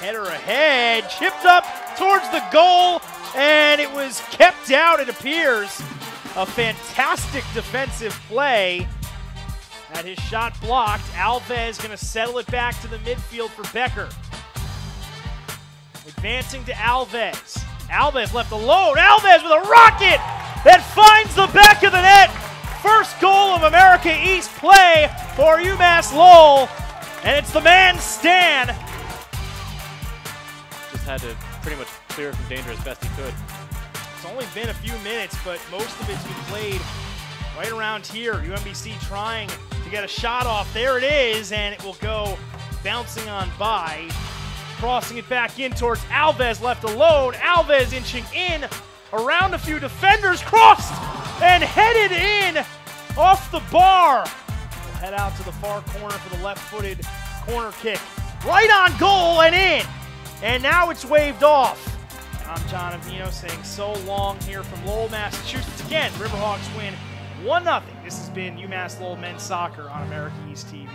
Header ahead, chipped up towards the goal, and it was kept out, it appears. A fantastic defensive play. Had his shot blocked. Alves going to settle it back to the midfield for Becker. Advancing to Alves. Alves left alone. Alves with a rocket that finds the back of the net. First goal of America East play for UMass Lowell. And it's the man Stan. Had to pretty much clear it from danger as best he could. It's only been a few minutes, but most of it's been played right around here. UMBC trying to get a shot off. There it is, and it will go bouncing on by. Crossing it back in towards Alves, left alone. Alves inching in around a few defenders, crossed and headed in off the bar. We'll head out to the far corner for the left footed corner kick. Right on goal and in. And now it's waved off. I'm John Avino saying so long here from Lowell, Massachusetts. Again, Riverhawks win 1 0. This has been UMass Lowell men's soccer on America East TV.